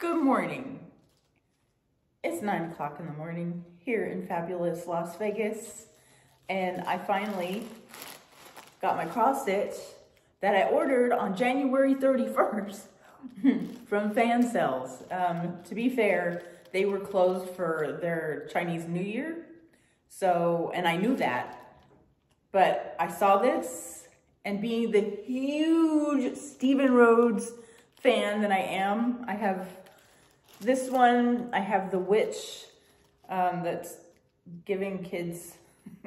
Good morning. It's nine o'clock in the morning here in fabulous Las Vegas. And I finally got my cross stitch that I ordered on January 31st from Fan Cells. Um, to be fair, they were closed for their Chinese New Year. So, and I knew that, but I saw this and being the huge Steven Rhodes fan that I am, I have this one, I have the witch um, that's giving kids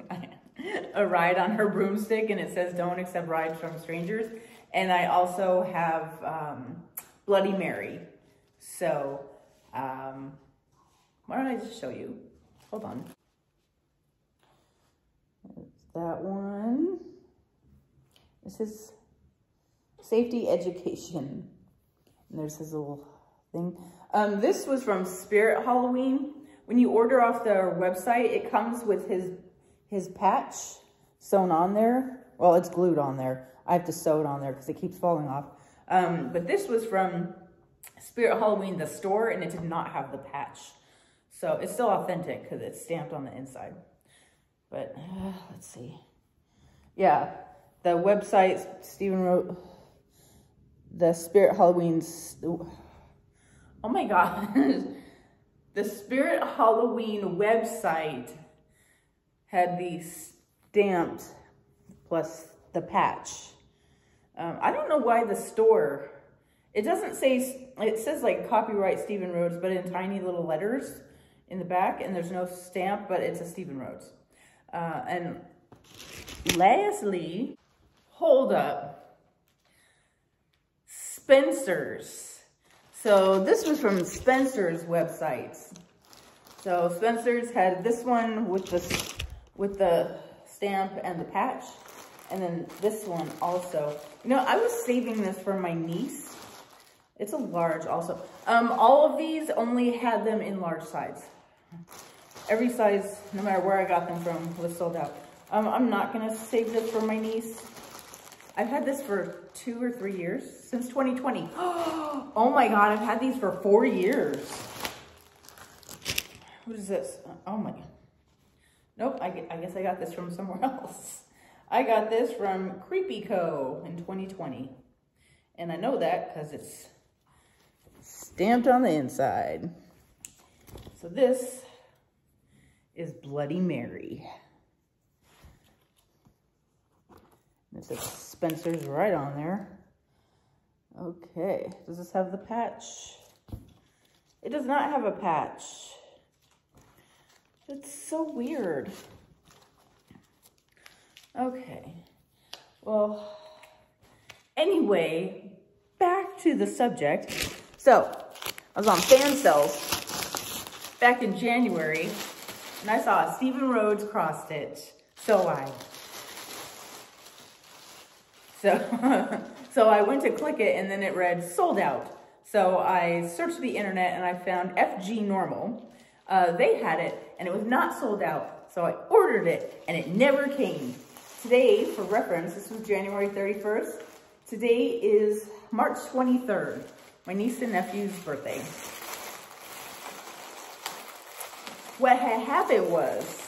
a ride on her broomstick and it says don't accept rides from strangers. And I also have um, Bloody Mary. So, um, why don't I just show you? Hold on. That one. This is safety education. And there's his little thing. Um, this was from Spirit Halloween. When you order off their website, it comes with his his patch sewn on there. Well, it's glued on there. I have to sew it on there because it keeps falling off. Um, but this was from Spirit Halloween, the store, and it did not have the patch. So it's still authentic because it's stamped on the inside. But uh, let's see. Yeah, the website, Steven wrote, the Spirit Halloween's, oh my God. the Spirit Halloween website had the stamps plus the patch. Um, I don't know why the store, it doesn't say, it says like copyright Steven Rhodes, but in tiny little letters in the back, and there's no stamp, but it's a Steven Rhodes. Uh, and lastly, hold up, Spencer's. So this was from Spencer's websites. So Spencer's had this one with the with the stamp and the patch. And then this one also. You know, I was saving this for my niece. It's a large also. Um, all of these only had them in large size. Every size, no matter where I got them from, was sold out. Um, I'm not going to save this for my niece. I've had this for two or three years, since 2020. Oh my God, I've had these for four years. What is this? Oh my God. Nope, I, I guess I got this from somewhere else. I got this from Creepy Co. in 2020. And I know that because it's stamped on the inside. So this is Bloody Mary. And it says Spencer's right on there. Okay, does this have the patch? It does not have a patch. It's so weird. Okay. Well, anyway, back to the subject. So, I was on Fan Cells back in January, and I saw a Steven Rhodes cross stitch. So I. So, so I went to click it, and then it read sold out. So I searched the internet, and I found FG Normal, uh, they had it and it was not sold out. So I ordered it and it never came. Today, for reference, this was January 31st. Today is March 23rd, my niece and nephew's birthday. What had happened was,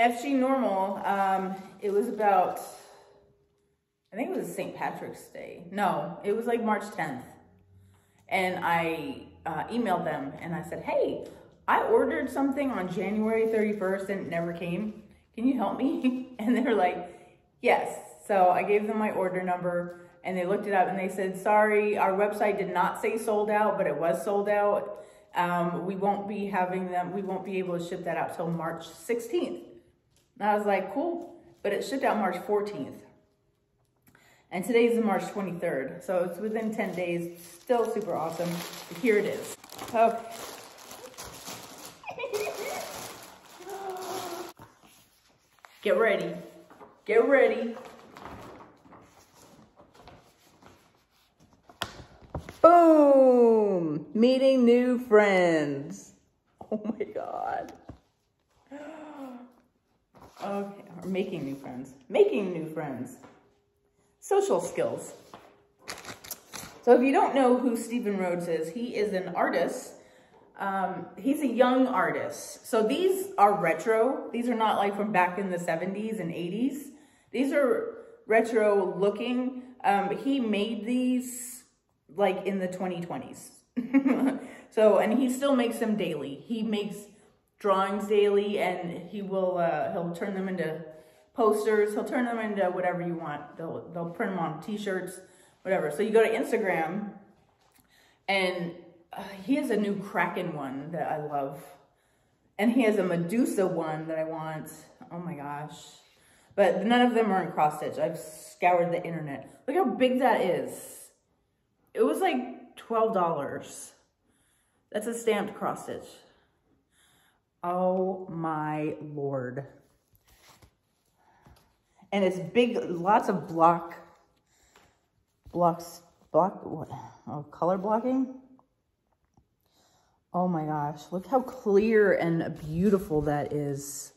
FG Normal, um, it was about I think it was St. Patrick's Day. No, it was like March 10th. And I uh, emailed them and I said, hey, I ordered something on January 31st and it never came. Can you help me? And they were like, yes. So I gave them my order number and they looked it up and they said, sorry, our website did not say sold out, but it was sold out. Um, we won't be having them, we won't be able to ship that out till March 16th. And I was like, cool, but it shipped out March 14th. And today is March 23rd, so it's within 10 days. Still super awesome. But here it is. Okay. Oh. Get ready. Get ready. Boom! Meeting new friends. Oh my God. Okay, or making new friends. Making new friends. social skills. So if you don't know who Steven Rhodes is, he is an artist. Um, he's a young artist. So these are retro. These are not like from back in the 70s and 80s. These are retro looking. Um, he made these like in the 2020s. so, and he still makes them daily. He makes drawings daily and he will, uh, he'll turn them into posters. He'll turn them into whatever you want. They'll, they'll print them on t-shirts, whatever. So you go to Instagram and uh, he has a new Kraken one that I love. And he has a Medusa one that I want. Oh my gosh. But none of them are in cross stitch. I've scoured the internet. Look how big that is. It was like $12. That's a stamped cross stitch. Oh my lord. And it's big, lots of block, blocks, block, what? Oh, color blocking? Oh my gosh, look how clear and beautiful that is.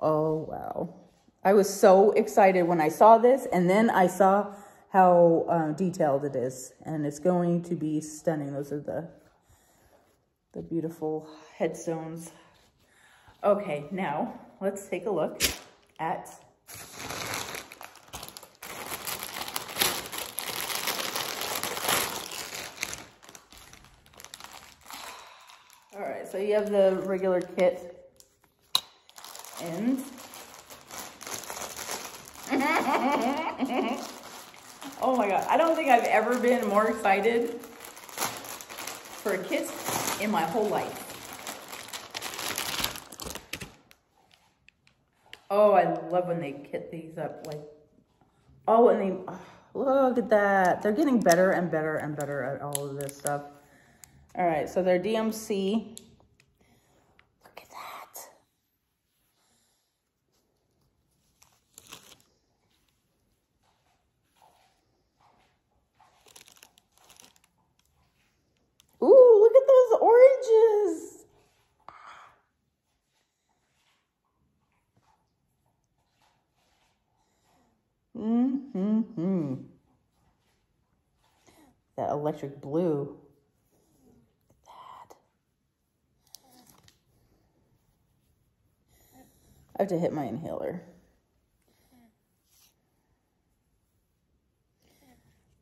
Oh, wow. I was so excited when I saw this, and then I saw how uh, detailed it is, and it's going to be stunning. Those are the, the beautiful headstones. Okay, now let's take a look at All right, so you have the regular kit and oh my God, I don't think I've ever been more excited for a kit in my whole life. Oh, I love when they kit these up like, oh, and they, oh, look at that. They're getting better and better and better at all of this stuff. All right, so they're DMC. Look at that. Ooh, look at those oranges. Mm-hmm. That electric blue. That. I have to hit my inhaler.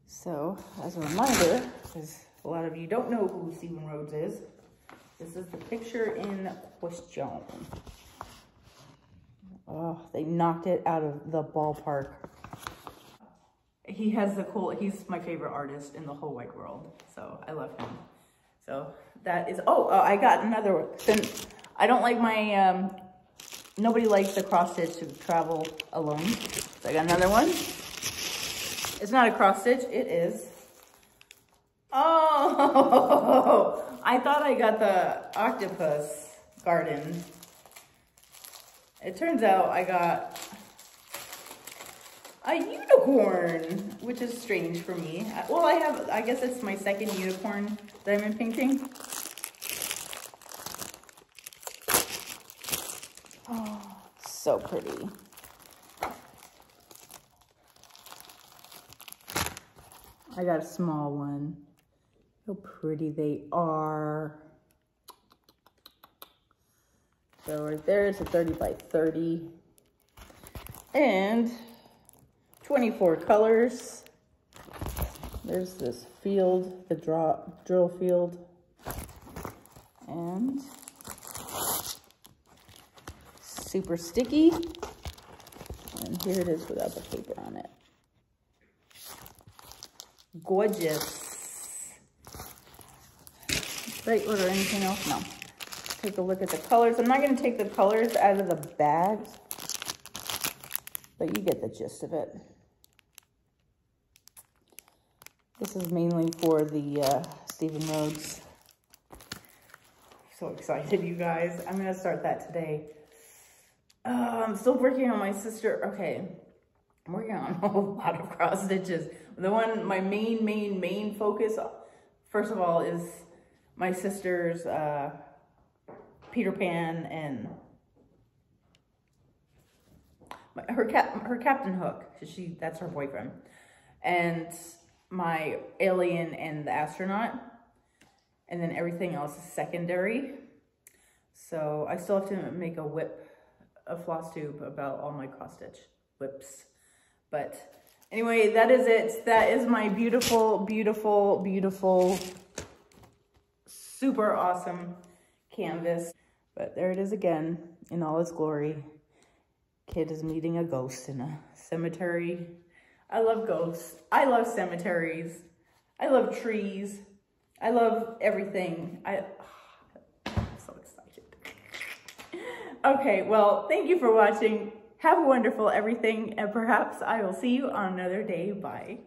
So, as a reminder, because a lot of you don't know who Steven Rhodes is, this is the picture in question. Oh, they knocked it out of the ballpark he has the cool, he's my favorite artist in the whole wide world. So I love him. So that is, oh, uh, I got another one. I don't like my, um, nobody likes the cross stitch to travel alone. So I got another one. It's not a cross stitch, it is. Oh, I thought I got the octopus garden. It turns out I got a unicorn, which is strange for me. Well, I have, I guess it's my second unicorn been painting. Oh, so pretty. I got a small one. How pretty they are. So right there is a 30 by 30. And 24 colors. There's this field, the draw, drill field. And super sticky. And here it is without the paper on it. Gorgeous. Right, order anything else? No. Take a look at the colors. I'm not going to take the colors out of the bags, but you get the gist of it. This is mainly for the uh, Steven Rhodes. So excited, you guys. I'm going to start that today. Uh, I'm still working on my sister. Okay. I'm working on a whole lot of cross stitches. The one, my main, main, main focus, first of all, is my sister's uh, Peter Pan and her cap, her Captain Hook. because She that's her boyfriend, and my alien and the astronaut, and then everything else is secondary. So I still have to make a whip, a floss tube about all my cross stitch WIPs. But anyway, that is it. That is my beautiful, beautiful, beautiful, super awesome canvas. But there it is again in all its glory. Kid is meeting a ghost in a cemetery. I love ghosts. I love cemeteries. I love trees. I love everything. I, I'm so excited. okay, well, thank you for watching. Have a wonderful everything, and perhaps I will see you on another day. Bye.